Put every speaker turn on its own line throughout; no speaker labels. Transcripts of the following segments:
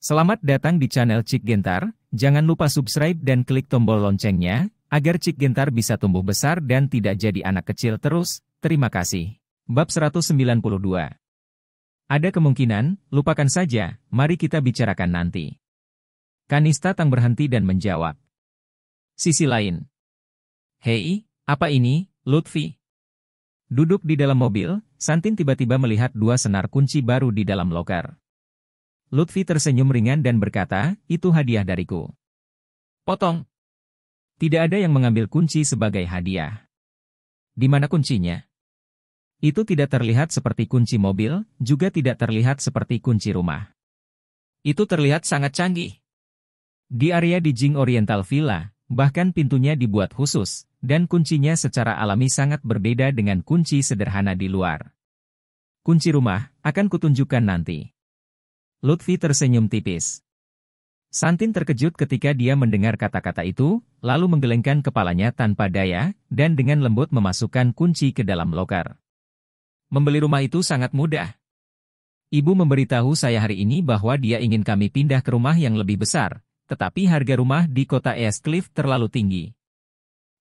Selamat datang di channel Cik Gentar, jangan lupa subscribe dan klik tombol loncengnya, agar Cik Gentar bisa tumbuh besar dan tidak jadi anak kecil terus, terima kasih. Bab 192 Ada kemungkinan, lupakan saja, mari kita bicarakan nanti. Kanista tang berhenti dan menjawab. Sisi lain. Hei, apa ini, Lutfi? Duduk di dalam mobil, Santin tiba-tiba melihat dua senar kunci baru di dalam loker. Lutfi tersenyum ringan dan berkata, itu hadiah dariku. Potong. Tidak ada yang mengambil kunci sebagai hadiah. Di mana kuncinya? Itu tidak terlihat seperti kunci mobil, juga tidak terlihat seperti kunci rumah. Itu terlihat sangat canggih. Di area di Jing Oriental Villa, bahkan pintunya dibuat khusus, dan kuncinya secara alami sangat berbeda dengan kunci sederhana di luar. Kunci rumah, akan kutunjukkan nanti. Lutfi tersenyum tipis. Santin terkejut ketika dia mendengar kata-kata itu, lalu menggelengkan kepalanya tanpa daya, dan dengan lembut memasukkan kunci ke dalam loker. Membeli rumah itu sangat mudah. Ibu memberitahu saya hari ini bahwa dia ingin kami pindah ke rumah yang lebih besar, tetapi harga rumah di kota East Cliff terlalu tinggi.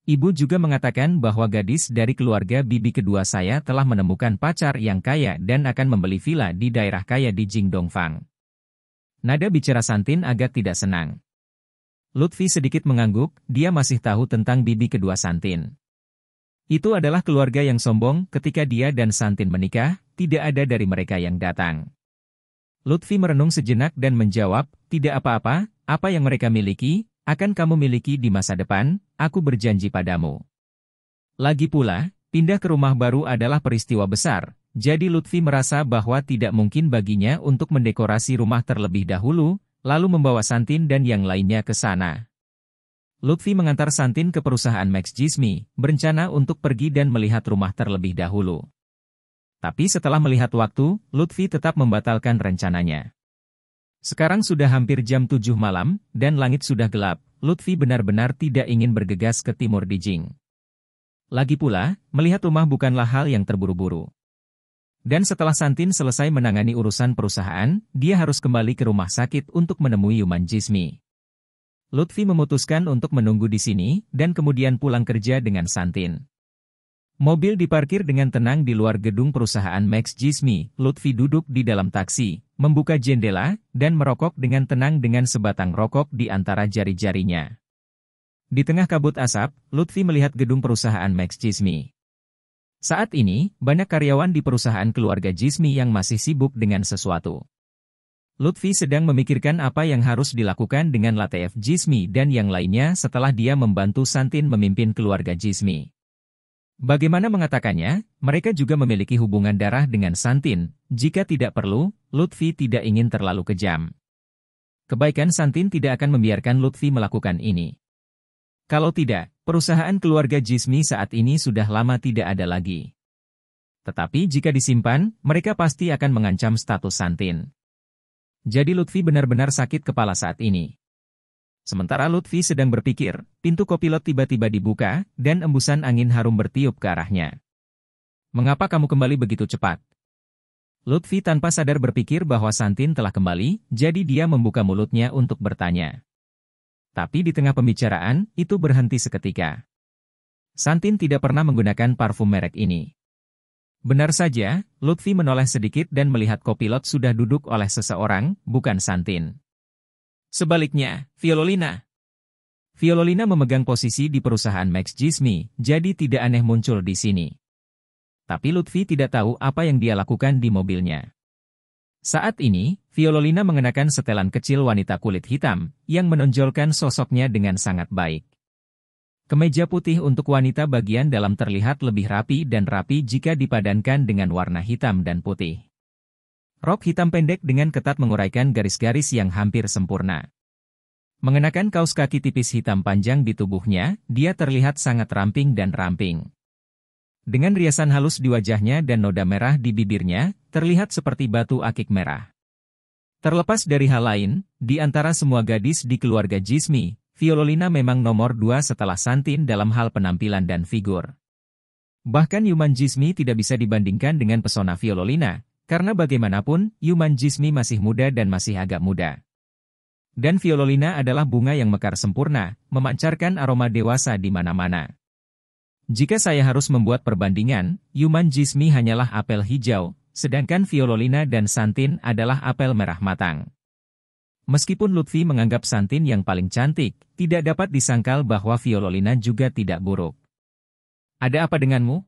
Ibu juga mengatakan bahwa gadis dari keluarga bibi kedua saya telah menemukan pacar yang kaya dan akan membeli villa di daerah kaya di Jingdongfang. Nada bicara Santin agak tidak senang. Lutfi sedikit mengangguk, dia masih tahu tentang bibi kedua Santin. Itu adalah keluarga yang sombong ketika dia dan Santin menikah, tidak ada dari mereka yang datang. Lutfi merenung sejenak dan menjawab, tidak apa-apa, apa yang mereka miliki, akan kamu miliki di masa depan, aku berjanji padamu. Lagi pula, pindah ke rumah baru adalah peristiwa besar, jadi Lutfi merasa bahwa tidak mungkin baginya untuk mendekorasi rumah terlebih dahulu, lalu membawa Santin dan yang lainnya ke sana. Lutfi mengantar Santin ke perusahaan Max Jismi, berencana untuk pergi dan melihat rumah terlebih dahulu. Tapi setelah melihat waktu, Lutfi tetap membatalkan rencananya. Sekarang sudah hampir jam 7 malam, dan langit sudah gelap, Lutfi benar-benar tidak ingin bergegas ke timur di Jing. Lagi pula, melihat rumah bukanlah hal yang terburu-buru. Dan setelah Santin selesai menangani urusan perusahaan, dia harus kembali ke rumah sakit untuk menemui Yuman Jismi. Lutfi memutuskan untuk menunggu di sini, dan kemudian pulang kerja dengan Santin. Mobil diparkir dengan tenang di luar gedung perusahaan Max Jismi. Lutfi duduk di dalam taksi, membuka jendela, dan merokok dengan tenang dengan sebatang rokok di antara jari-jarinya. Di tengah kabut asap, Lutfi melihat gedung perusahaan Max Jismi. Saat ini, banyak karyawan di perusahaan keluarga Jismi yang masih sibuk dengan sesuatu. Lutfi sedang memikirkan apa yang harus dilakukan dengan Lateef Jismi dan yang lainnya setelah dia membantu Santin memimpin keluarga Jismi. Bagaimana mengatakannya, mereka juga memiliki hubungan darah dengan Santin, jika tidak perlu, Lutfi tidak ingin terlalu kejam. Kebaikan Santin tidak akan membiarkan Lutfi melakukan ini. Kalau tidak, perusahaan keluarga Jismi saat ini sudah lama tidak ada lagi. Tetapi jika disimpan, mereka pasti akan mengancam status Santin. Jadi Lutfi benar-benar sakit kepala saat ini. Sementara Lutfi sedang berpikir, pintu kopilot tiba-tiba dibuka, dan embusan angin harum bertiup ke arahnya. Mengapa kamu kembali begitu cepat? Lutfi tanpa sadar berpikir bahwa Santin telah kembali, jadi dia membuka mulutnya untuk bertanya. Tapi di tengah pembicaraan, itu berhenti seketika. Santin tidak pernah menggunakan parfum merek ini. Benar saja, Lutfi menoleh sedikit dan melihat kopilot sudah duduk oleh seseorang, bukan Santin. Sebaliknya, Viololina. Viololina memegang posisi di perusahaan Max Jismi, jadi tidak aneh muncul di sini. Tapi Lutfi tidak tahu apa yang dia lakukan di mobilnya. Saat ini, Viololina mengenakan setelan kecil wanita kulit hitam, yang menonjolkan sosoknya dengan sangat baik. Kemeja putih untuk wanita bagian dalam terlihat lebih rapi dan rapi jika dipadankan dengan warna hitam dan putih. Rok hitam pendek dengan ketat menguraikan garis-garis yang hampir sempurna. Mengenakan kaos kaki tipis hitam panjang di tubuhnya, dia terlihat sangat ramping dan ramping. Dengan riasan halus di wajahnya dan noda merah di bibirnya, terlihat seperti batu akik merah. Terlepas dari hal lain, di antara semua gadis di keluarga Jismi, Viololina memang nomor dua setelah Santin dalam hal penampilan dan figur. Bahkan Yuman Jismi tidak bisa dibandingkan dengan pesona Viololina, karena bagaimanapun, Yuman Jismi masih muda dan masih agak muda. Dan Viololina adalah bunga yang mekar sempurna, memancarkan aroma dewasa di mana-mana. Jika saya harus membuat perbandingan, Yuman Jismi hanyalah apel hijau, sedangkan Viololina dan Santin adalah apel merah matang. Meskipun Lutfi menganggap Santin yang paling cantik, tidak dapat disangkal bahwa Viololina juga tidak buruk. Ada apa denganmu?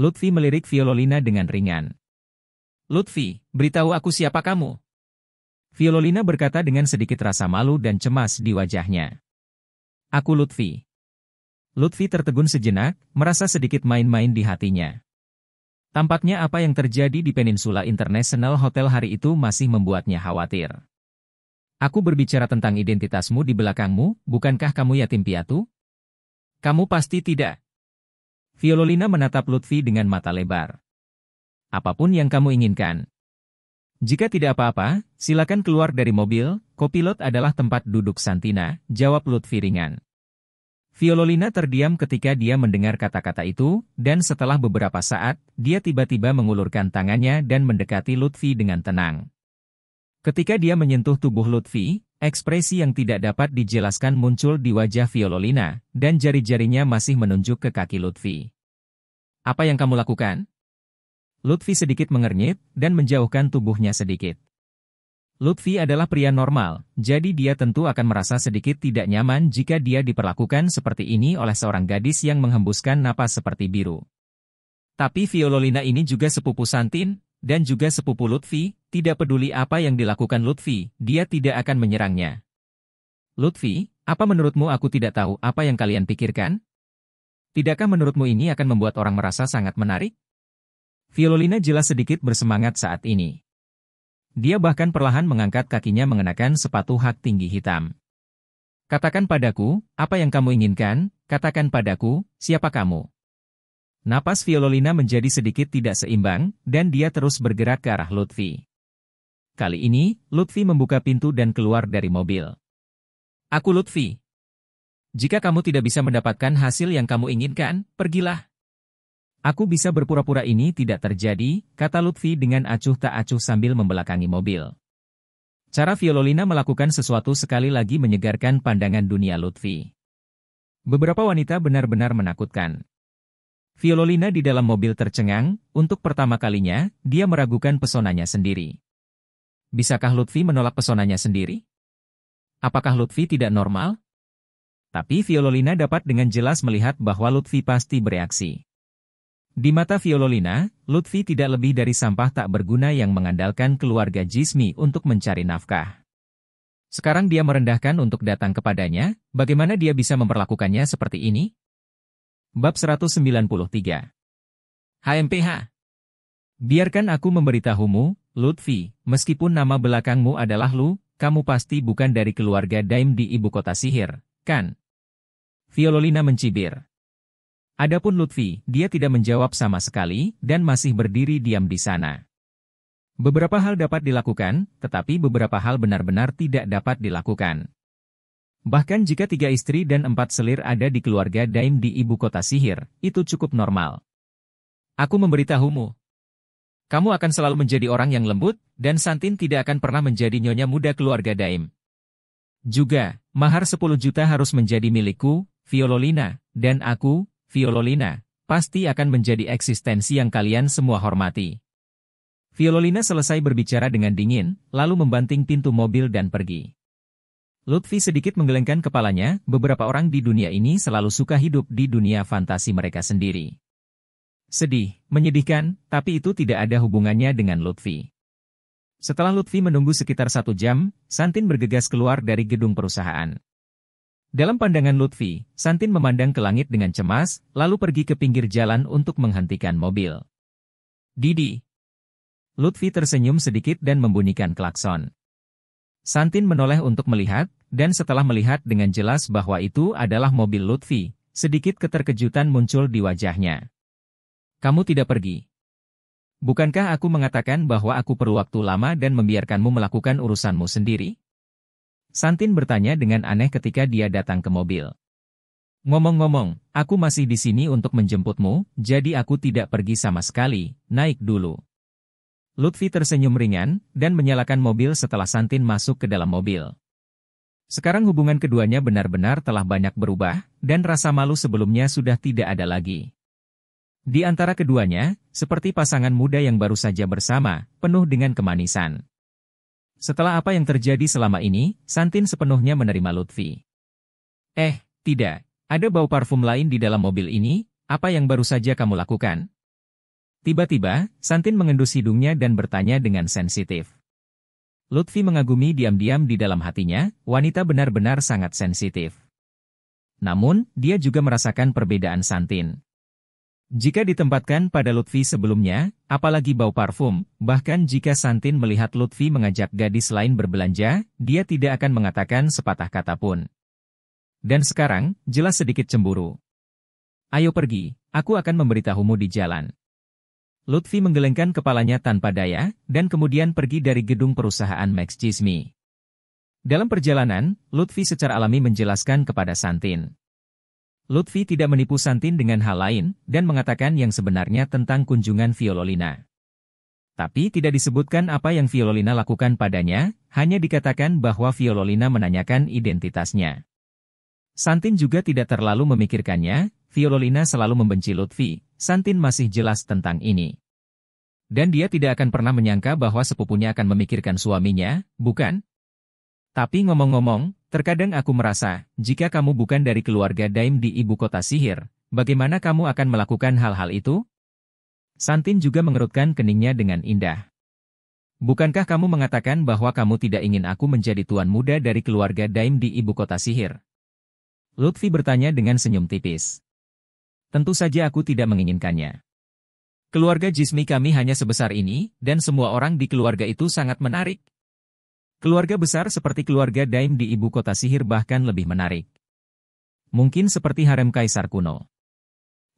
Lutfi melirik Viololina dengan ringan. Lutfi, beritahu aku siapa kamu. Viololina berkata dengan sedikit rasa malu dan cemas di wajahnya. Aku Lutfi. Lutfi tertegun sejenak, merasa sedikit main-main di hatinya. Tampaknya apa yang terjadi di Peninsula International Hotel hari itu masih membuatnya khawatir. Aku berbicara tentang identitasmu di belakangmu, bukankah kamu yatim piatu? Kamu pasti tidak. Viololina menatap Lutfi dengan mata lebar. Apa pun yang kamu inginkan, jika tidak apa-apa, silakan keluar dari mobil, kopilot adalah tempat duduk Santina, jawab Lutfi ringan. Viololina terdiam ketika dia mendengar kata-kata itu, dan setelah beberapa saat, dia tiba-tiba mengulurkan tangannya dan mendekati Lutfi dengan tenang. Ketika dia menyentuh tubuh Lutfi, ekspresi yang tidak dapat dijelaskan muncul di wajah Viololina, dan jari-jarinya masih menunjuk ke kaki Lutfi. Apa yang kamu lakukan? Lutfi sedikit mengernyit dan menjauhkan tubuhnya sedikit. Lutfi adalah pria normal, jadi dia tentu akan merasa sedikit tidak nyaman jika dia diperlakukan seperti ini oleh seorang gadis yang menghembuskan napas seperti biru. Tapi Viololina ini juga sepupu Santin, dan juga sepupu Lutfi, tidak peduli apa yang dilakukan Lutfi, dia tidak akan menyerangnya. Lutfi, apa menurutmu aku tidak tahu apa yang kalian pikirkan? Tidakkah menurutmu ini akan membuat orang merasa sangat menarik? Violina jelas sedikit bersemangat saat ini. Dia bahkan perlahan mengangkat kakinya mengenakan sepatu hak tinggi hitam. Katakan padaku, apa yang kamu inginkan, katakan padaku, siapa kamu? Napas Violina menjadi sedikit tidak seimbang, dan dia terus bergerak ke arah Lutfi. Kali ini, Lutfi membuka pintu dan keluar dari mobil. Aku Lutfi. Jika kamu tidak bisa mendapatkan hasil yang kamu inginkan, pergilah. Aku bisa berpura-pura ini tidak terjadi, kata Lutfi dengan acuh tak acuh sambil membelakangi mobil. Cara Viololina melakukan sesuatu sekali lagi menyegarkan pandangan dunia Lutfi. Beberapa wanita benar-benar menakutkan. Viololina di dalam mobil tercengang, untuk pertama kalinya, dia meragukan pesonanya sendiri. Bisakah Lutfi menolak pesonanya sendiri? Apakah Lutfi tidak normal? Tapi Viololina dapat dengan jelas melihat bahwa Lutfi pasti bereaksi. Di mata Viololina, Lutfi tidak lebih dari sampah tak berguna yang mengandalkan keluarga Jismi untuk mencari nafkah. Sekarang dia merendahkan untuk datang kepadanya, bagaimana dia bisa memperlakukannya seperti ini? Bab 193 HMPH Biarkan aku memberitahumu, Lutfi, meskipun nama belakangmu adalah Lu, kamu pasti bukan dari keluarga Daim di ibu kota sihir, kan? Viololina mencibir. Adapun Lutfi, dia tidak menjawab sama sekali, dan masih berdiri diam di sana. Beberapa hal dapat dilakukan, tetapi beberapa hal benar-benar tidak dapat dilakukan. Bahkan jika tiga istri dan empat selir ada di keluarga Daim di ibu kota sihir, itu cukup normal. Aku memberitahumu. Kamu akan selalu menjadi orang yang lembut, dan Santin tidak akan pernah menjadi nyonya muda keluarga Daim. Juga, mahar 10 juta harus menjadi milikku, Viololina, dan aku, Viololina, pasti akan menjadi eksistensi yang kalian semua hormati. Viololina selesai berbicara dengan dingin, lalu membanting pintu mobil dan pergi. Lutfi sedikit menggelengkan kepalanya, beberapa orang di dunia ini selalu suka hidup di dunia fantasi mereka sendiri. Sedih, menyedihkan, tapi itu tidak ada hubungannya dengan Lutfi. Setelah Lutfi menunggu sekitar satu jam, Santin bergegas keluar dari gedung perusahaan. Dalam pandangan Lutfi, Santin memandang ke langit dengan cemas, lalu pergi ke pinggir jalan untuk menghentikan mobil. Didi. Lutfi tersenyum sedikit dan membunyikan klakson. Santin menoleh untuk melihat, dan setelah melihat dengan jelas bahwa itu adalah mobil Lutfi, sedikit keterkejutan muncul di wajahnya. Kamu tidak pergi. Bukankah aku mengatakan bahwa aku perlu waktu lama dan membiarkanmu melakukan urusanmu sendiri? Santin bertanya dengan aneh ketika dia datang ke mobil. Ngomong-ngomong, aku masih di sini untuk menjemputmu, jadi aku tidak pergi sama sekali, naik dulu. Lutfi tersenyum ringan, dan menyalakan mobil setelah Santin masuk ke dalam mobil. Sekarang hubungan keduanya benar-benar telah banyak berubah, dan rasa malu sebelumnya sudah tidak ada lagi. Di antara keduanya, seperti pasangan muda yang baru saja bersama, penuh dengan kemanisan. Setelah apa yang terjadi selama ini, Santin sepenuhnya menerima Lutfi. Eh, tidak, ada bau parfum lain di dalam mobil ini, apa yang baru saja kamu lakukan? Tiba-tiba, Santin mengendus hidungnya dan bertanya dengan sensitif. Lutfi mengagumi diam-diam di dalam hatinya, wanita benar-benar sangat sensitif. Namun, dia juga merasakan perbedaan Santin. Jika ditempatkan pada Lutfi sebelumnya, apalagi bau parfum, bahkan jika Santin melihat Lutfi mengajak gadis lain berbelanja, dia tidak akan mengatakan sepatah kata pun. Dan sekarang, jelas sedikit cemburu. Ayo pergi, aku akan memberitahumu di jalan. Lutfi menggelengkan kepalanya tanpa daya, dan kemudian pergi dari gedung perusahaan Max Chismi. Dalam perjalanan, Lutfi secara alami menjelaskan kepada Santin. Lutfi tidak menipu Santin dengan hal lain, dan mengatakan yang sebenarnya tentang kunjungan Viololina. Tapi tidak disebutkan apa yang Viololina lakukan padanya, hanya dikatakan bahwa Viololina menanyakan identitasnya. Santin juga tidak terlalu memikirkannya, Viololina selalu membenci Lutfi, Santin masih jelas tentang ini. Dan dia tidak akan pernah menyangka bahwa sepupunya akan memikirkan suaminya, bukan? Tapi ngomong-ngomong, terkadang aku merasa, jika kamu bukan dari keluarga Daim di ibu kota sihir, bagaimana kamu akan melakukan hal-hal itu? Santin juga mengerutkan keningnya dengan indah. Bukankah kamu mengatakan bahwa kamu tidak ingin aku menjadi tuan muda dari keluarga Daim di ibu kota sihir? Lutfi bertanya dengan senyum tipis. Tentu saja aku tidak menginginkannya. Keluarga jismi kami hanya sebesar ini, dan semua orang di keluarga itu sangat menarik. Keluarga besar seperti keluarga Daim di ibu kota sihir bahkan lebih menarik. Mungkin seperti harem kaisar kuno.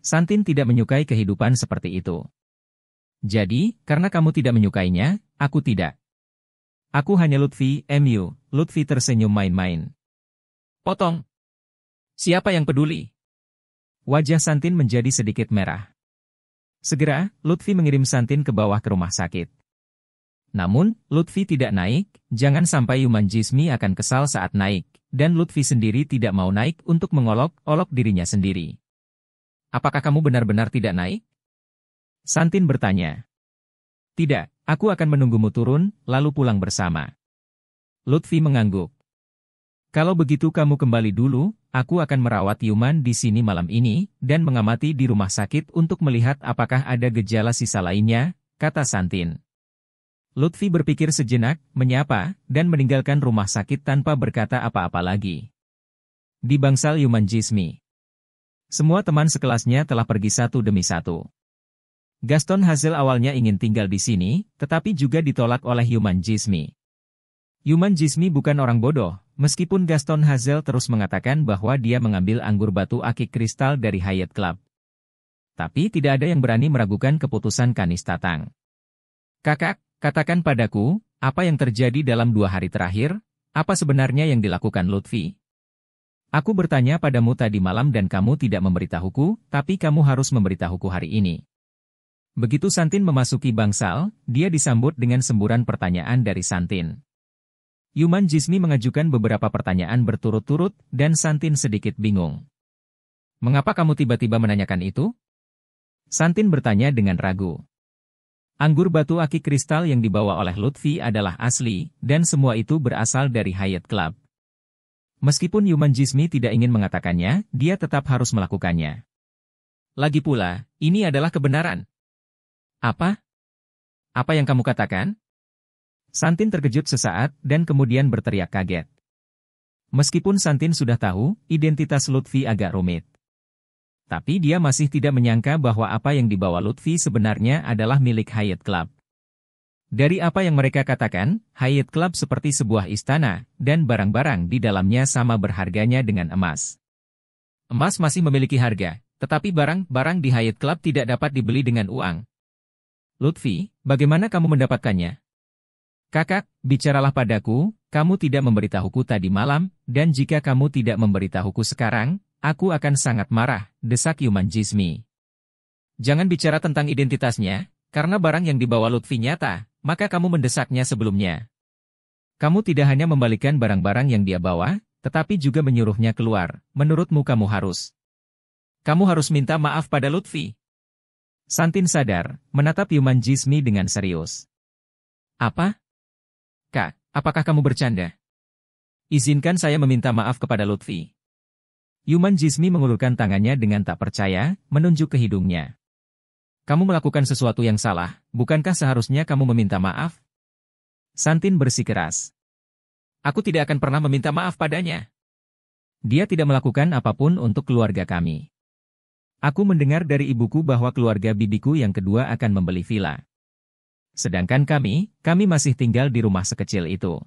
Santin tidak menyukai kehidupan seperti itu. Jadi, karena kamu tidak menyukainya, aku tidak. Aku hanya Lutfi, MU, Lutfi tersenyum main-main. Potong. Siapa yang peduli? Wajah Santin menjadi sedikit merah. Segera, Lutfi mengirim Santin ke bawah ke rumah sakit. Namun, Lutfi tidak naik, jangan sampai Yuman Jismi akan kesal saat naik, dan Lutfi sendiri tidak mau naik untuk mengolok-olok dirinya sendiri. Apakah kamu benar-benar tidak naik? Santin bertanya. Tidak, aku akan menunggumu turun, lalu pulang bersama. Lutfi mengangguk. Kalau begitu kamu kembali dulu, Aku akan merawat Yuman di sini malam ini, dan mengamati di rumah sakit untuk melihat apakah ada gejala sisa lainnya, kata Santin. Lutfi berpikir sejenak, menyapa, dan meninggalkan rumah sakit tanpa berkata apa-apa lagi. Di bangsal Yuman Jismi. Semua teman sekelasnya telah pergi satu demi satu. Gaston Hazel awalnya ingin tinggal di sini, tetapi juga ditolak oleh Yuman Jismi. Yuman Jismi bukan orang bodoh, Meskipun Gaston Hazel terus mengatakan bahwa dia mengambil anggur batu akik kristal dari Hyatt Club. Tapi tidak ada yang berani meragukan keputusan Kanis Tatang. Kakak, katakan padaku, apa yang terjadi dalam dua hari terakhir, apa sebenarnya yang dilakukan Lutfi? Aku bertanya padamu tadi malam dan kamu tidak memberitahuku, tapi kamu harus memberitahuku hari ini. Begitu Santin memasuki bangsal, dia disambut dengan semburan pertanyaan dari Santin. Yuman Jismi mengajukan beberapa pertanyaan berturut-turut, dan Santin sedikit bingung. Mengapa kamu tiba-tiba menanyakan itu? Santin bertanya dengan ragu. Anggur batu aki kristal yang dibawa oleh Lutfi adalah asli, dan semua itu berasal dari Hyatt Club. Meskipun Yuman Jismi tidak ingin mengatakannya, dia tetap harus melakukannya. Lagi pula, ini adalah kebenaran. Apa? Apa yang kamu katakan? Santin terkejut sesaat dan kemudian berteriak kaget. Meskipun Santin sudah tahu, identitas Lutfi agak rumit. Tapi dia masih tidak menyangka bahwa apa yang dibawa Lutfi sebenarnya adalah milik Hyatt Club. Dari apa yang mereka katakan, Hyatt Club seperti sebuah istana, dan barang-barang di dalamnya sama berharganya dengan emas. Emas masih memiliki harga, tetapi barang-barang di Hyatt Club tidak dapat dibeli dengan uang. Lutfi, bagaimana kamu mendapatkannya? Kakak, bicaralah padaku, kamu tidak memberitahuku tadi malam, dan jika kamu tidak memberitahuku sekarang, aku akan sangat marah, desak Yuman Jismi. Jangan bicara tentang identitasnya, karena barang yang dibawa Lutfi nyata, maka kamu mendesaknya sebelumnya. Kamu tidak hanya membalikan barang-barang yang dia bawa, tetapi juga menyuruhnya keluar. Menurutmu kamu harus. Kamu harus minta maaf pada Lutfi. Santin sadar, menatap Yuman Jismi dengan serius. Apa? Kak, apakah kamu bercanda? Izinkan saya meminta maaf kepada Lutfi. Yuman Jismi mengulurkan tangannya dengan tak percaya, menunjuk ke hidungnya. Kamu melakukan sesuatu yang salah, bukankah seharusnya kamu meminta maaf? Santin bersikeras. Aku tidak akan pernah meminta maaf padanya. Dia tidak melakukan apa pun untuk keluarga kami. Aku mendengar dari ibuku bahwa keluarga bibiku yang kedua akan membeli villa. Sedangkan kami, kami masih tinggal di rumah sekecil itu.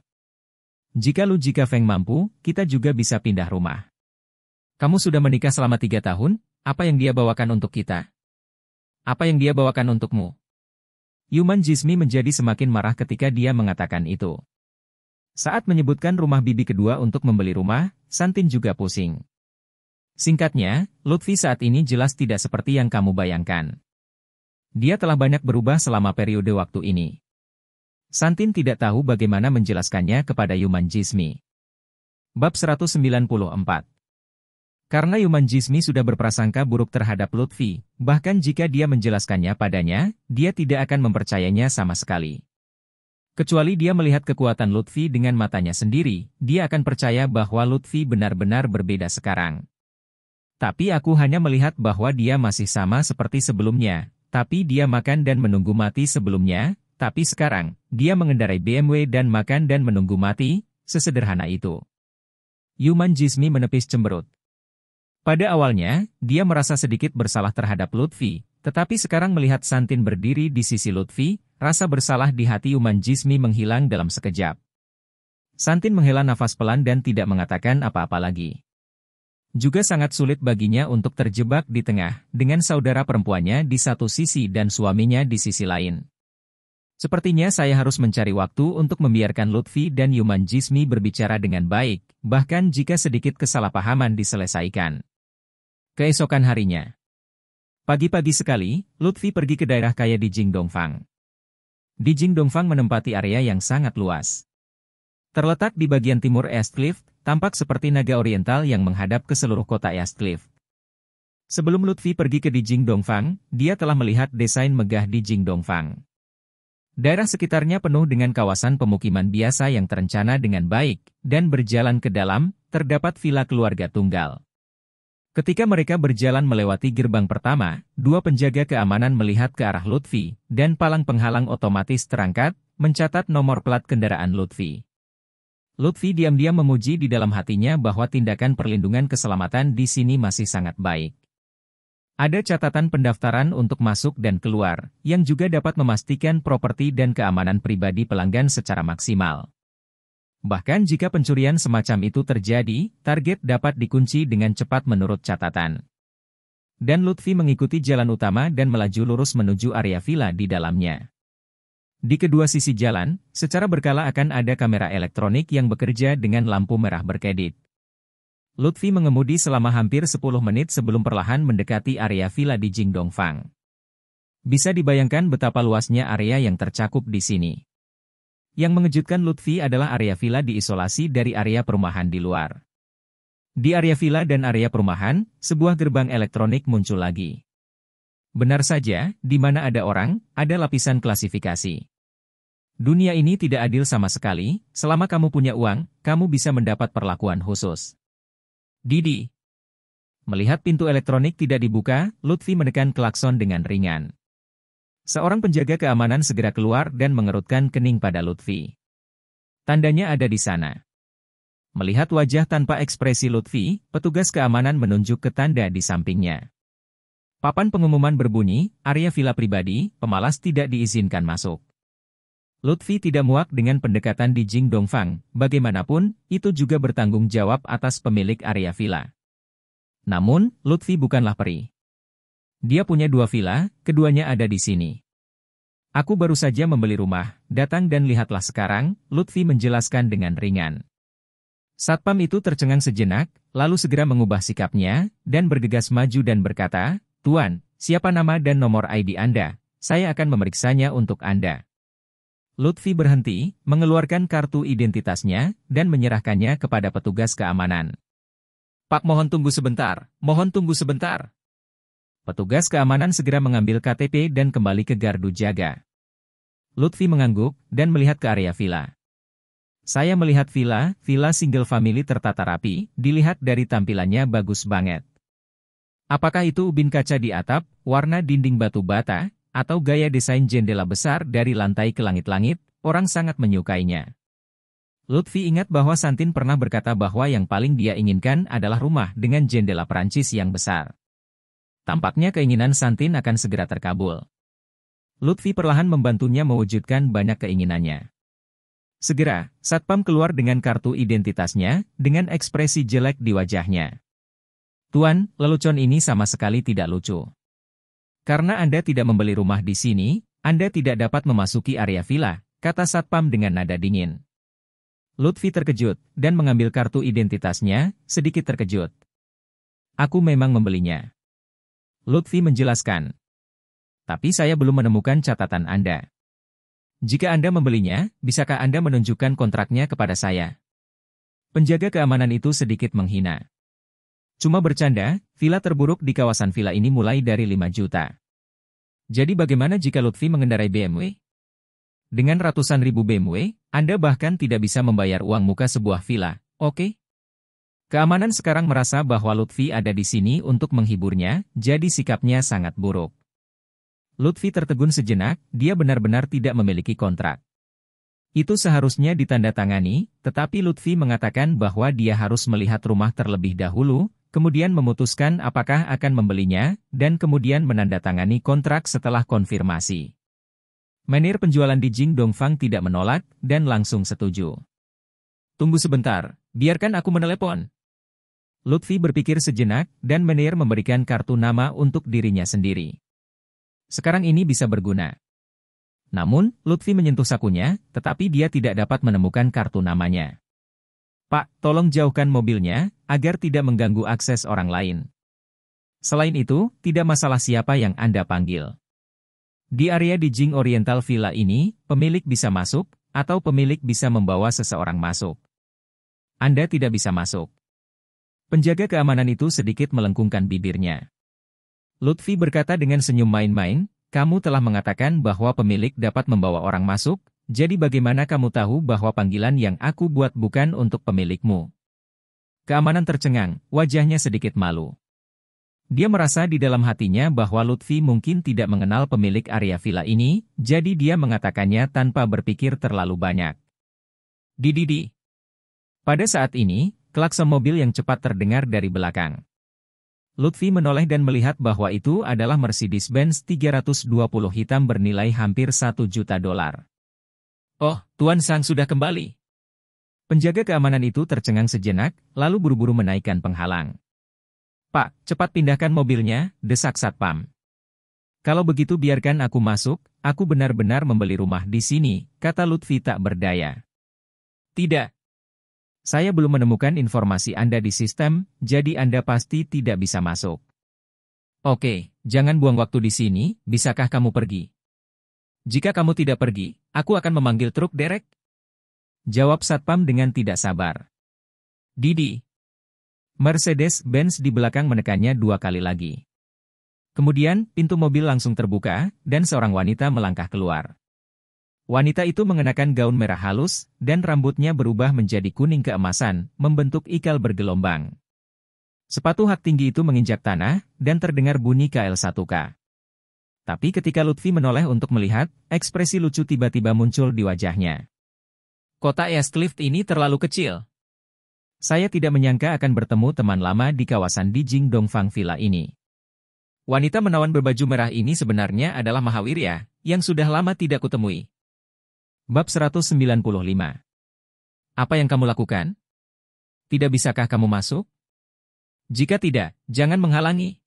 Jika Lu Jika Feng mampu, kita juga bisa pindah rumah. Kamu sudah menikah selama tiga tahun, apa yang dia bawakan untuk kita? Apa yang dia bawakan untukmu? Yuman Jismi menjadi semakin marah ketika dia mengatakan itu. Saat menyebutkan rumah bibi kedua untuk membeli rumah, Santin juga pusing. Singkatnya, Lutfi saat ini jelas tidak seperti yang kamu bayangkan. Dia telah banyak berubah selama periode waktu ini. Santin tidak tahu bagaimana menjelaskannya kepada Yuman Jismi. Bab 194 karena Yuman Jismi sudah berprasangka buruk terhadap Lutfi, bahkan jika dia menjelaskannya padanya, dia tidak akan mempercayainya sama sekali. Kecuali dia melihat kekuatan Lutfi dengan matanya sendiri, dia akan percaya bahwa Lutfi benar-benar berbeda sekarang. Tapi aku hanya melihat bahwa dia masih sama seperti sebelumnya, tapi dia makan dan menunggu mati sebelumnya, tapi sekarang, dia mengendarai BMW dan makan dan menunggu mati, sesederhana itu. Yuman Jismi menepis cemberut. Pada awalnya, dia merasa sedikit bersalah terhadap Lutfi, tetapi sekarang melihat Santin berdiri di sisi Lutfi, rasa bersalah di hati Uman Jismi menghilang dalam sekejap. Santin menghela nafas pelan dan tidak mengatakan apa-apa lagi. Juga sangat sulit baginya untuk terjebak di tengah, dengan saudara perempuannya di satu sisi dan suaminya di sisi lain. Sepertinya saya harus mencari waktu untuk membiarkan Lutfi dan Yuman Jismi berbicara dengan baik, bahkan jika sedikit kesalahpahaman diselesaikan. Keesokan harinya. Pagi-pagi sekali, Lutfi pergi ke daerah kaya di Jingdongfang. Di Jingdongfang menempati area yang sangat luas. Terletak di bagian timur East Cliff, tampak seperti naga oriental yang menghadap ke seluruh kota East Cliff. Sebelum Lutfi pergi ke di Jingdongfang, dia telah melihat desain megah di Jingdongfang. Daerah sekitarnya penuh dengan kawasan pemukiman biasa yang terencana dengan baik, dan berjalan ke dalam, terdapat villa keluarga tunggal. Ketika mereka berjalan melewati gerbang pertama, dua penjaga keamanan melihat ke arah Lutfi, dan palang penghalang otomatis terangkat, mencatat nomor plat kendaraan Lutfi. Lutfi diam-diam memuji di dalam hatinya bahwa tindakan perlindungan keselamatan di sini masih sangat baik. Ada catatan pendaftaran untuk masuk dan keluar, yang juga dapat memastikan properti dan keamanan pribadi pelanggan secara maksimal. Bahkan jika pencurian semacam itu terjadi, target dapat dikunci dengan cepat menurut catatan. Dan Lutfi mengikuti jalan utama dan melaju lurus menuju area villa di dalamnya. Di kedua sisi jalan, secara berkala akan ada kamera elektronik yang bekerja dengan lampu merah berkedit. Lutfi mengemudi selama hampir 10 menit sebelum perlahan mendekati area villa di Jingdongfang. Bisa dibayangkan betapa luasnya area yang tercakup di sini. Yang mengejutkan Lutfi adalah area villa diisolasi dari area perumahan di luar. Di area villa dan area perumahan, sebuah gerbang elektronik muncul lagi. Benar saja, di mana ada orang, ada lapisan klasifikasi. Dunia ini tidak adil sama sekali, selama kamu punya uang, kamu bisa mendapat perlakuan khusus. Didi. Melihat pintu elektronik tidak dibuka, Lutfi menekan klakson dengan ringan. Seorang penjaga keamanan segera keluar dan mengerutkan kening pada Lutfi. Tandanya ada di sana. Melihat wajah tanpa ekspresi Lutfi, petugas keamanan menunjuk ke tanda di sampingnya. Papan pengumuman berbunyi, area villa pribadi, pemalas tidak diizinkan masuk. Lutfi tidak muak dengan pendekatan di Jing Dongfang, bagaimanapun, itu juga bertanggung jawab atas pemilik area villa. Namun, Lutfi bukanlah peri. Dia punya dua villa, keduanya ada di sini. Aku baru saja membeli rumah, datang dan lihatlah sekarang, Lutfi menjelaskan dengan ringan. Satpam itu tercengang sejenak, lalu segera mengubah sikapnya, dan bergegas maju dan berkata, Tuan, siapa nama dan nomor ID Anda? Saya akan memeriksanya untuk Anda. Lutfi berhenti, mengeluarkan kartu identitasnya, dan menyerahkannya kepada petugas keamanan. Pak mohon tunggu sebentar, mohon tunggu sebentar. Petugas keamanan segera mengambil KTP dan kembali ke gardu jaga. Lutfi mengangguk, dan melihat ke area villa. Saya melihat villa, villa single family tertata rapi, dilihat dari tampilannya bagus banget. Apakah itu ubin kaca di atap, warna dinding batu bata, atau gaya desain jendela besar dari lantai ke langit-langit, orang sangat menyukainya. Lutfi ingat bahwa Santin pernah berkata bahwa yang paling dia inginkan adalah rumah dengan jendela Perancis yang besar. Tampaknya keinginan Santin akan segera terkabul. Lutfi perlahan membantunya mewujudkan banyak keinginannya. Segera, Satpam keluar dengan kartu identitasnya, dengan ekspresi jelek di wajahnya. Tuan, lelucon ini sama sekali tidak lucu. Karena Anda tidak membeli rumah di sini, Anda tidak dapat memasuki area villa, kata Satpam dengan nada dingin. Lutfi terkejut, dan mengambil kartu identitasnya, sedikit terkejut. Aku memang membelinya. Lutfi menjelaskan. Tapi saya belum menemukan catatan Anda. Jika Anda membelinya, bisakah Anda menunjukkan kontraknya kepada saya? Penjaga keamanan itu sedikit menghina. Cuma bercanda, villa terburuk di kawasan villa ini mulai dari 5 juta. Jadi bagaimana jika Lutfi mengendarai BMW? Dengan ratusan ribu BMW, Anda bahkan tidak bisa membayar uang muka sebuah villa, oke? Okay? Keamanan sekarang merasa bahwa Lutfi ada di sini untuk menghiburnya, jadi sikapnya sangat buruk. Lutfi tertegun sejenak, dia benar-benar tidak memiliki kontrak. Itu seharusnya ditandatangani, tetapi Lutfi mengatakan bahwa dia harus melihat rumah terlebih dahulu, kemudian memutuskan apakah akan membelinya, dan kemudian menandatangani kontrak setelah konfirmasi. Menir penjualan di Jing Dongfang tidak menolak, dan langsung setuju. Tunggu sebentar, biarkan aku menelepon. Lutfi berpikir sejenak, dan Menir memberikan kartu nama untuk dirinya sendiri. Sekarang ini bisa berguna. Namun, Lutfi menyentuh sakunya, tetapi dia tidak dapat menemukan kartu namanya. Pak, tolong jauhkan mobilnya, agar tidak mengganggu akses orang lain. Selain itu, tidak masalah siapa yang Anda panggil. Di area di Jing Oriental Villa ini, pemilik bisa masuk, atau pemilik bisa membawa seseorang masuk. Anda tidak bisa masuk. Penjaga keamanan itu sedikit melengkungkan bibirnya. Lutfi berkata dengan senyum main-main, kamu telah mengatakan bahwa pemilik dapat membawa orang masuk, jadi bagaimana kamu tahu bahwa panggilan yang aku buat bukan untuk pemilikmu? Keamanan tercengang, wajahnya sedikit malu. Dia merasa di dalam hatinya bahwa Lutfi mungkin tidak mengenal pemilik area villa ini, jadi dia mengatakannya tanpa berpikir terlalu banyak. Dididi. Pada saat ini, klakson mobil yang cepat terdengar dari belakang. Lutfi menoleh dan melihat bahwa itu adalah Mercedes-Benz 320 hitam bernilai hampir 1 juta dolar. Oh, Tuan Sang sudah kembali. Penjaga keamanan itu tercengang sejenak, lalu buru-buru menaikkan penghalang. Pak, cepat pindahkan mobilnya, desak Satpam. Kalau begitu biarkan aku masuk, aku benar-benar membeli rumah di sini, kata Lutfi tak berdaya. Tidak. Saya belum menemukan informasi Anda di sistem, jadi Anda pasti tidak bisa masuk. Oke, jangan buang waktu di sini, bisakah kamu pergi? Jika kamu tidak pergi, aku akan memanggil truk derek. Jawab Satpam dengan tidak sabar. Didi. Mercedes-Benz di belakang menekannya dua kali lagi. Kemudian, pintu mobil langsung terbuka, dan seorang wanita melangkah keluar. Wanita itu mengenakan gaun merah halus, dan rambutnya berubah menjadi kuning keemasan, membentuk ikal bergelombang. Sepatu hak tinggi itu menginjak tanah, dan terdengar bunyi KL1K. Tapi ketika Lutfi menoleh untuk melihat, ekspresi lucu tiba-tiba muncul di wajahnya. Kota Eastcliff ini terlalu kecil. Saya tidak menyangka akan bertemu teman lama di kawasan Dijing Dongfang Villa ini. Wanita menawan berbaju merah ini sebenarnya adalah Mahawirya, yang sudah lama tidak kutemui. Bab 195 Apa yang kamu lakukan? Tidak bisakah kamu masuk? Jika tidak, jangan menghalangi.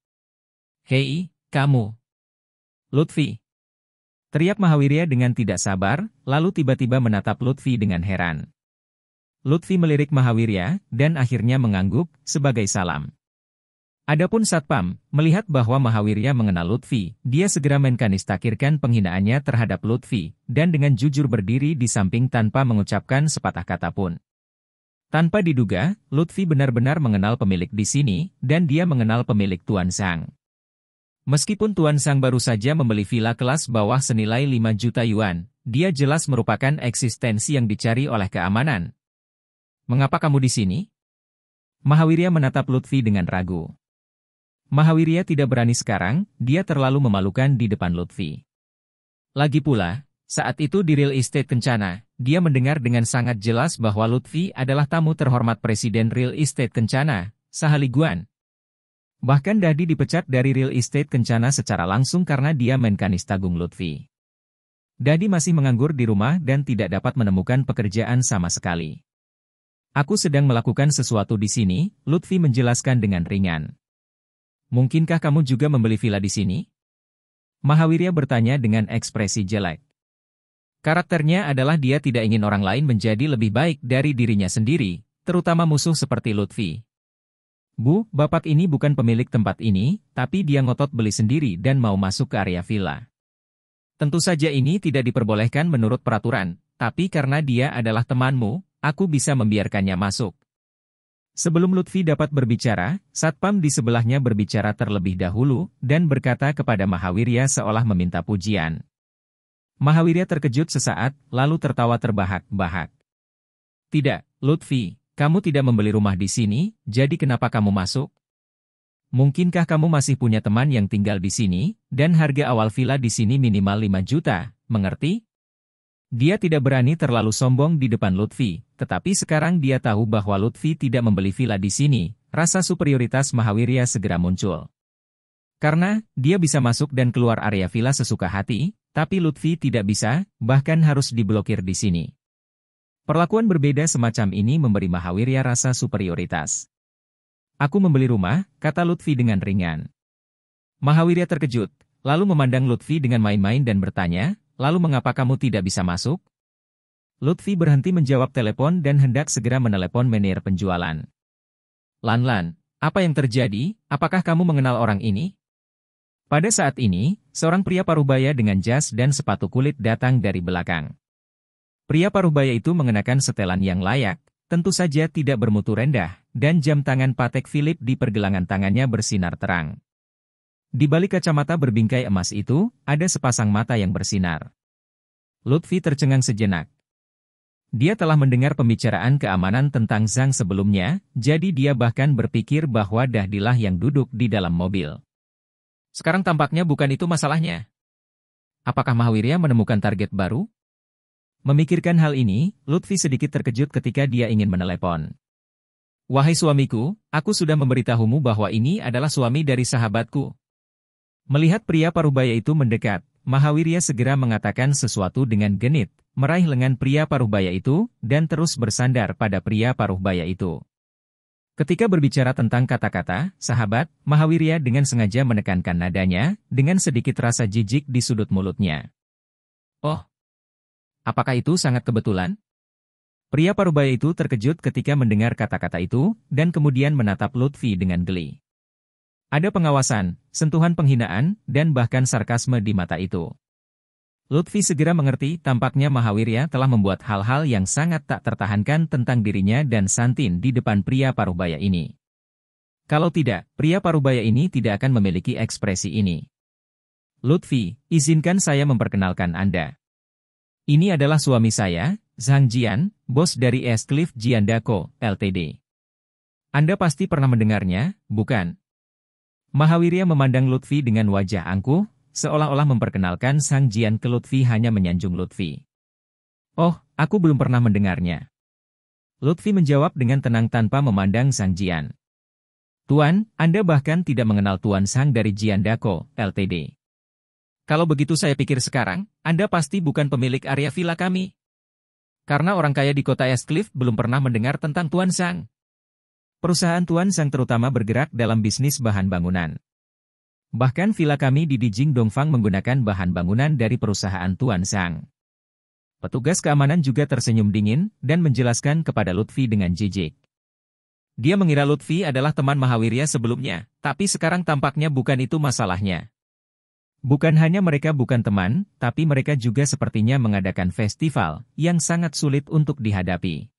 Hei, kamu, Lutfi. Teriak Mahawirya dengan tidak sabar, lalu tiba-tiba menatap Lutfi dengan heran. Lutfi melirik Mahawirya, dan akhirnya mengangguk, sebagai salam. Adapun Satpam, melihat bahwa Mahawirya mengenal Lutfi, dia segera menkanis takirkan penghinaannya terhadap Lutfi, dan dengan jujur berdiri di samping tanpa mengucapkan sepatah kata pun. Tanpa diduga, Lutfi benar-benar mengenal pemilik di sini, dan dia mengenal pemilik Tuan Sang. Meskipun Tuan Sang baru saja membeli villa kelas bawah senilai 5 juta yuan, dia jelas merupakan eksistensi yang dicari oleh keamanan. Mengapa kamu di sini? Mahawirya menatap Lutfi dengan ragu. Mahawirya tidak berani sekarang, dia terlalu memalukan di depan Lutfi. Lagi pula, saat itu di real estate Kencana, dia mendengar dengan sangat jelas bahwa Lutfi adalah tamu terhormat Presiden Real Estate Kencana, Sahaliguan. Bahkan Dadi dipecat dari real estate Kencana secara langsung karena dia menkanis tagung Lutfi. Dadi masih menganggur di rumah dan tidak dapat menemukan pekerjaan sama sekali. Aku sedang melakukan sesuatu di sini, Lutfi menjelaskan dengan ringan. Mungkinkah kamu juga membeli villa di sini? Mahawirya bertanya dengan ekspresi jelek. Karakternya adalah dia tidak ingin orang lain menjadi lebih baik dari dirinya sendiri, terutama musuh seperti Lutfi. Bu, bapak ini bukan pemilik tempat ini, tapi dia ngotot beli sendiri dan mau masuk ke area villa. Tentu saja ini tidak diperbolehkan menurut peraturan, tapi karena dia adalah temanmu, aku bisa membiarkannya masuk. Sebelum Lutfi dapat berbicara, Satpam di sebelahnya berbicara terlebih dahulu, dan berkata kepada Mahawirya seolah meminta pujian. Mahawirya terkejut sesaat, lalu tertawa terbahak-bahak. Tidak, Lutfi, kamu tidak membeli rumah di sini, jadi kenapa kamu masuk? Mungkinkah kamu masih punya teman yang tinggal di sini, dan harga awal villa di sini minimal 5 juta, mengerti? Dia tidak berani terlalu sombong di depan Lutfi, tetapi sekarang dia tahu bahwa Lutfi tidak membeli villa di sini, rasa superioritas Mahawirya segera muncul. Karena, dia bisa masuk dan keluar area villa sesuka hati, tapi Lutfi tidak bisa, bahkan harus diblokir di sini. Perlakuan berbeda semacam ini memberi Mahawirya rasa superioritas. Aku membeli rumah, kata Lutfi dengan ringan. Mahawirya terkejut, lalu memandang Lutfi dengan main-main dan bertanya, Lalu mengapa kamu tidak bisa masuk? Lutfi berhenti menjawab telepon dan hendak segera menelepon manajer penjualan. Lan-Lan, apa yang terjadi? Apakah kamu mengenal orang ini? Pada saat ini, seorang pria parubaya dengan jas dan sepatu kulit datang dari belakang. Pria parubaya itu mengenakan setelan yang layak, tentu saja tidak bermutu rendah, dan jam tangan Patek Philip di pergelangan tangannya bersinar terang. Di balik kacamata berbingkai emas itu, ada sepasang mata yang bersinar. Lutfi tercengang sejenak. Dia telah mendengar pembicaraan keamanan tentang Zhang sebelumnya, jadi dia bahkan berpikir bahwa Dahdilah yang duduk di dalam mobil. Sekarang tampaknya bukan itu masalahnya. Apakah Mahawirya menemukan target baru? Memikirkan hal ini, Lutfi sedikit terkejut ketika dia ingin menelepon. Wahai suamiku, aku sudah memberitahumu bahwa ini adalah suami dari sahabatku, Melihat pria parubaya itu mendekat, Mahawirya segera mengatakan sesuatu dengan genit, meraih lengan pria parubaya itu, dan terus bersandar pada pria parubaya itu. Ketika berbicara tentang kata-kata, sahabat, Mahawirya dengan sengaja menekankan nadanya, dengan sedikit rasa jijik di sudut mulutnya. Oh, apakah itu sangat kebetulan? Pria parubaya itu terkejut ketika mendengar kata-kata itu, dan kemudian menatap Lutfi dengan geli. Ada pengawasan, sentuhan penghinaan, dan bahkan sarkasme di mata itu. Lutfi segera mengerti tampaknya Mahawirya telah membuat hal-hal yang sangat tak tertahankan tentang dirinya dan Santin di depan pria parubaya ini. Kalau tidak, pria parubaya ini tidak akan memiliki ekspresi ini. Lutfi, izinkan saya memperkenalkan Anda. Ini adalah suami saya, Zhang Jian, bos dari Escliff Jiandako, Ltd. Anda pasti pernah mendengarnya, bukan? Mahawirya memandang Lutfi dengan wajah angkuh, seolah-olah memperkenalkan Sang Jian ke Lutfi hanya menyanjung Lutfi. Oh, aku belum pernah mendengarnya. Lutfi menjawab dengan tenang tanpa memandang Sang Jian. Tuan, Anda bahkan tidak mengenal Tuan Sang dari Jian Dako, Ltd. Kalau begitu saya pikir sekarang, Anda pasti bukan pemilik area villa kami. Karena orang kaya di kota Escliff belum pernah mendengar tentang Tuan Sang. Perusahaan Tuan Sang terutama bergerak dalam bisnis bahan bangunan. Bahkan villa kami di Dijing Dongfang menggunakan bahan bangunan dari perusahaan Tuan Sang. Petugas keamanan juga tersenyum dingin dan menjelaskan kepada Lutfi dengan jijik. Dia mengira Lutfi adalah teman Mahawirya sebelumnya, tapi sekarang tampaknya bukan itu masalahnya. Bukan hanya mereka bukan teman, tapi mereka juga sepertinya mengadakan festival yang sangat sulit untuk dihadapi.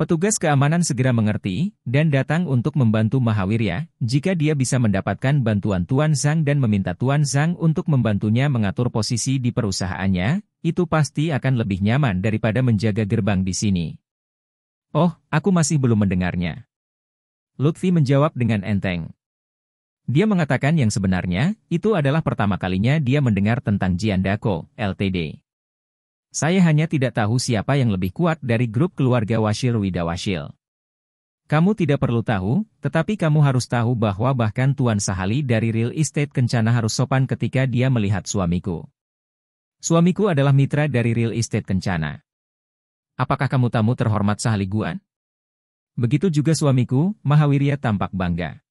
Petugas keamanan segera mengerti dan datang untuk membantu Mahawirya jika dia bisa mendapatkan bantuan Tuan Zhang dan meminta Tuan Zhang untuk membantunya mengatur posisi di perusahaannya, itu pasti akan lebih nyaman daripada menjaga gerbang di sini. Oh, aku masih belum mendengarnya. Lutfi menjawab dengan enteng. Dia mengatakan yang sebenarnya, itu adalah pertama kalinya dia mendengar tentang Jiandako, LTD. Saya hanya tidak tahu siapa yang lebih kuat dari grup keluarga Washil Widawashil. Kamu tidak perlu tahu, tetapi kamu harus tahu bahwa bahkan Tuan Sahali dari Real Estate Kencana harus sopan ketika dia melihat suamiku. Suamiku adalah mitra dari Real Estate Kencana. Apakah kamu tamu terhormat Sahali Guan? Begitu juga suamiku, Mahawirya tampak bangga.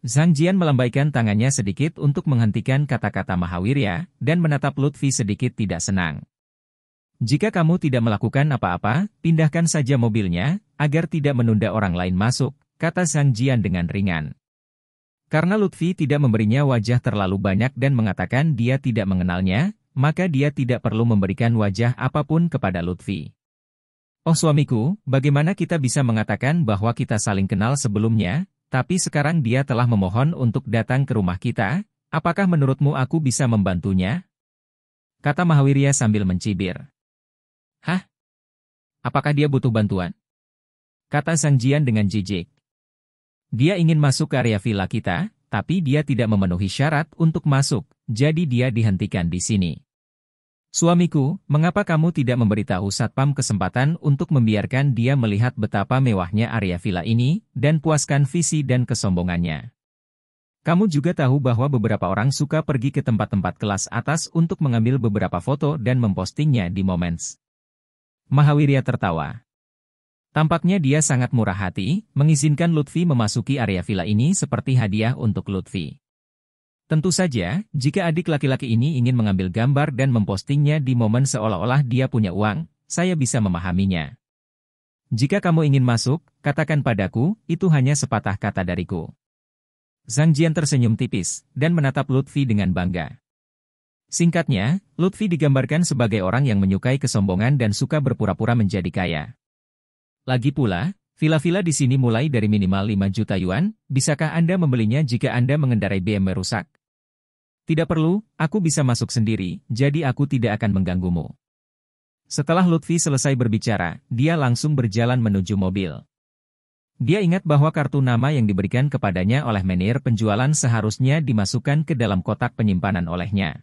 Zhang Jian melambaikan tangannya sedikit untuk menghentikan kata-kata Mahawirya, dan menatap Lutfi sedikit tidak senang. Jika kamu tidak melakukan apa-apa, pindahkan saja mobilnya, agar tidak menunda orang lain masuk, kata Zhang Jian dengan ringan. Karena Lutfi tidak memberinya wajah terlalu banyak dan mengatakan dia tidak mengenalnya, maka dia tidak perlu memberikan wajah apa pun kepada Lutfi. Oh suamiku, bagaimana kita bisa mengatakan bahwa kita saling kenal sebelumnya, tapi sekarang dia telah memohon untuk datang ke rumah kita, apakah menurutmu aku bisa membantunya? Kata Mahawirya sambil mencibir. Hah? Apakah dia butuh bantuan? Kata Sang Jian dengan jijik. Dia ingin masuk ke area villa kita, tapi dia tidak memenuhi syarat untuk masuk, jadi dia dihentikan di sini. Suamiku, mengapa kamu tidak memberitahu Satpam kesempatan untuk membiarkan dia melihat betapa mewahnya area villa ini, dan puaskan visi dan kesombongannya? Kamu juga tahu bahwa beberapa orang suka pergi ke tempat-tempat kelas atas untuk mengambil beberapa foto dan mempostingnya di Moments. Mahawirya tertawa. Tampaknya dia sangat murah hati, mengizinkan Lutfi memasuki area villa ini seperti hadiah untuk Lutfi. Tentu saja, jika adik laki-laki ini ingin mengambil gambar dan mempostingnya di momen seolah-olah dia punya uang, saya bisa memahaminya. Jika kamu ingin masuk, katakan padaku, itu hanya sepatah kata dariku. Zhang Jian tersenyum tipis, dan menatap Lutfi dengan bangga. Singkatnya, Lutfi digambarkan sebagai orang yang menyukai kesombongan dan suka berpura-pura menjadi kaya. Lagi pula, villa-villa di sini mulai dari minimal 5 juta yuan, bisakah Anda membelinya jika Anda mengendarai BMW rusak? Tidak perlu, aku bisa masuk sendiri, jadi aku tidak akan mengganggumu. Setelah Lutfi selesai berbicara, dia langsung berjalan menuju mobil. Dia ingat bahwa kartu nama yang diberikan kepadanya oleh menir penjualan seharusnya dimasukkan ke dalam kotak penyimpanan olehnya.